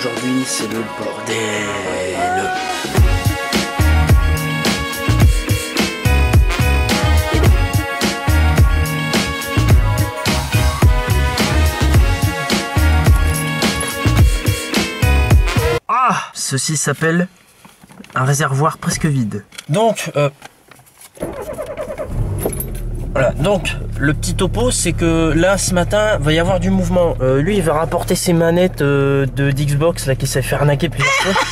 aujourd'hui, c'est le bordel. Ah Ceci s'appelle un réservoir presque vide. Donc, euh, voilà, donc le petit topo, c'est que là ce matin, va y avoir du mouvement. Euh, lui, il va rapporter ses manettes euh, de d'Xbox là qui s'est fait arnaquer plusieurs fois.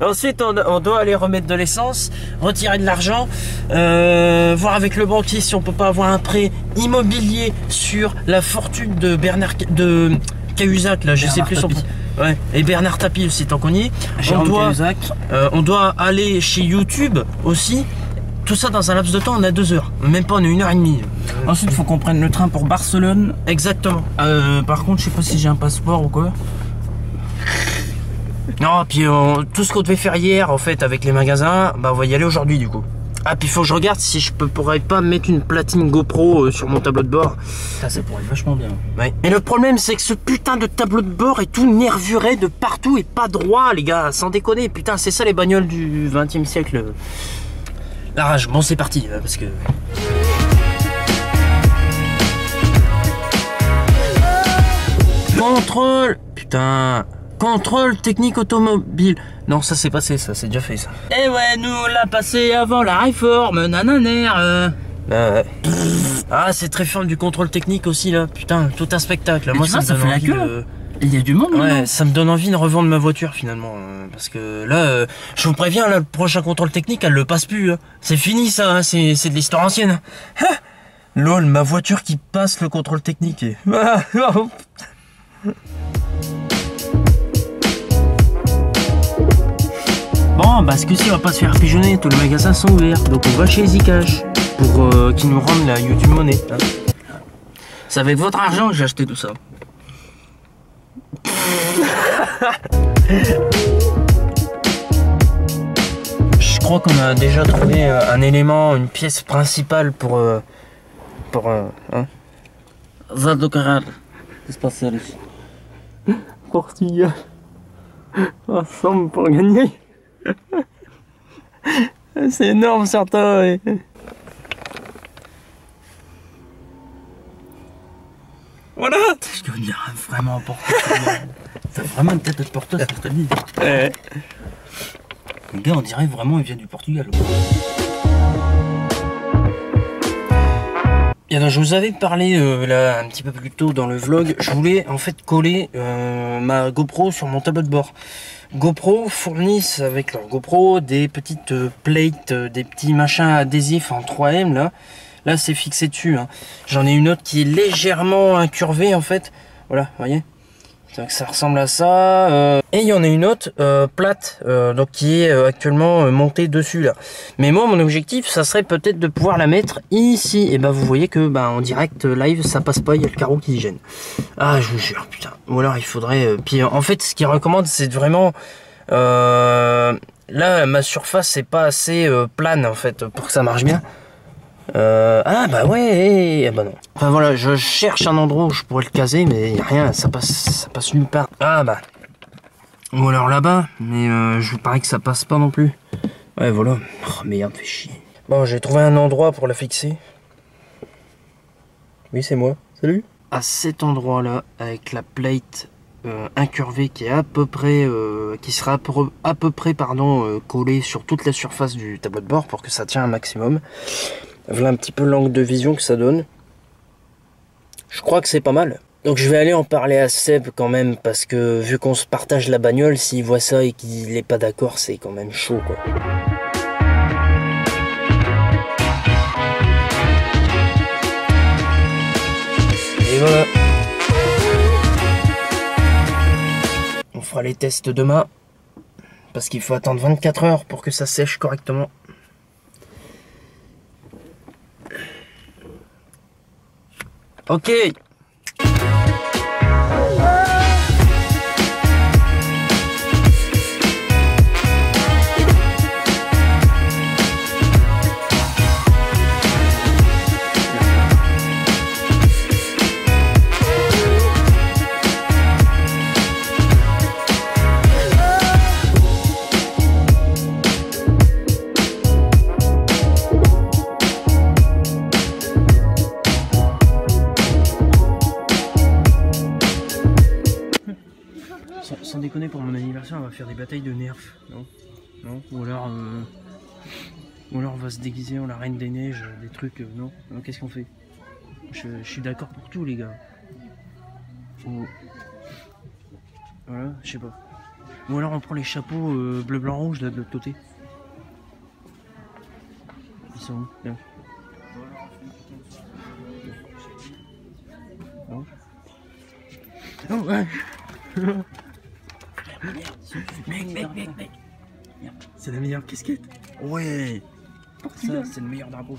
Ensuite, on, on doit aller remettre de l'essence, retirer de l'argent, euh, voir avec le banquier si on peut pas avoir un prêt immobilier sur la fortune de Bernard de Cahuzac là, je sais plus son. Ouais, et Bernard Tapie aussi tant qu'on y est. Doit, on doit aller chez YouTube aussi. Tout ça dans un laps de temps, on a deux heures. Même pas, on a une heure et demie. Ensuite, faut qu'on prenne le train pour Barcelone. Exactement. Euh, par contre, je sais pas si j'ai un passeport ou quoi. Non, puis euh, tout ce qu'on devait faire hier, en fait, avec les magasins, bah on va y aller aujourd'hui du coup. Ah, puis il faut que je regarde si je peux, pourrais pas mettre une platine GoPro euh, sur mon tableau de bord. Ça, ça pourrait être vachement bien. Ouais. Et le problème, c'est que ce putain de tableau de bord est tout nervuré de partout et pas droit, les gars, sans déconner. Putain, c'est ça les bagnoles du 20 e siècle. La rage. Bon, c'est parti, euh, parce que. Contrôle. Putain. Contrôle technique automobile. Non, ça c'est passé, ça, c'est déjà fait, ça. Eh ouais, nous on l'a passé avant la réforme, nananer. euh. Bah ouais. Ah, c'est très fort du contrôle technique aussi, là. Putain, tout un spectacle. Mais Moi, tu ça vois, me ça fait la queue. de- Il y a du monde Ouais, ça me donne envie de revendre ma voiture finalement. euh, Parce que là, euh, je vous préviens, là, le prochain contrôle technique, elle le passe plus. hein. C'est fini ça, hein, c'est de l'histoire ancienne. Ah Lol, ma voiture qui passe le contrôle technique. et-. Bon, bah ce coup-ci, on va pas se faire pigeonner, tous les magasins sont ouverts. Donc on va chez Zcash pour euh, qu'ils nous rendent la YouTube Money. hein. C'est avec votre argent que j'ai acheté tout ça. Je crois qu'on a déjà trouvé euh, un élément, une pièce principale pour. euh, pour. euh, hein. Zaldo Carrara. Espacial. Portugal. Ensemble pour gagner. C'est énorme, certain. ouais. Voilà. Dire, vraiment. T'as vraiment une tête de porteur, je te. Ouais. Le gars, on dirait vraiment il vient du Portugal. Et alors, je vous avais parlé euh, là un petit peu plus tôt dans le vlog. Je voulais en fait coller euh, ma GoPro sur mon tableau de bord. GoPro fournissent avec leur GoPro des petites euh, plates, des petits machins adhésifs en 3M là. Là, c'est fixé dessus. hein. J'en ai une autre qui est légèrement incurvée en fait. Voilà, voyez. Donc ça ressemble à ça. euh, Et il y en a une autre euh, plate, euh, donc qui est actuellement montée dessus là. Mais moi, mon objectif, ça serait peut-être de pouvoir la mettre ici. Et ben, vous voyez que ben, en direct live, ça passe pas. Il y a le carreau qui gêne. Ah, je vous jure, putain. Ou alors, il faudrait. Puis, en fait, ce qu'ils recommandent, c'est vraiment. Là, ma surface, c'est pas assez plane en fait pour que ça marche bien. Euh, ah bah ouais, eh, bah non. Enfin voilà, je cherche un endroit où je pourrais le caser, mais y a rien, ça passe, ça passe nulle part. Ah bah. Ou alors là-bas, mais euh, je vous parie que ça passe pas non plus. Ouais voilà. Oh merde, fait chier. Bon, j'ai trouvé un endroit pour la fixer. Oui, c'est moi. Salut. À cet endroit-là, avec la plate euh, incurvée qui est à peu près, euh, qui sera à peu, à peu près, pardon, euh, collée sur toute la surface du tableau de bord pour que ça tienne un maximum. Voilà un petit peu l'angle de vision que ça donne. Je crois que c'est pas mal. Donc je vais aller en parler à Seb quand même parce que vu qu'on se partage la bagnole, s'il voit ça et qu'il est pas d'accord, c'est quand même chaud. Et voilà. On fera les tests demain parce qu'il faut attendre 24 heures pour que ça sèche correctement. Ok. Va faire des batailles de nerfs, non? Non? Ou alors, euh, ou alors on va se déguiser en la reine des neiges, des trucs, euh, non? Qu'est-ce qu'on fait? Je, suis d'accord pour tout, les gars. Ou- Voilà, je sais pas. Ou alors on prend les chapeaux euh, bleu, blanc, rouge de, de l'autre côté. Ils sont où? Là. Ouais Mec, mec, mec, mec. C'est la meilleure casquette. Ouais. Ça, c'est le meilleur drapeau.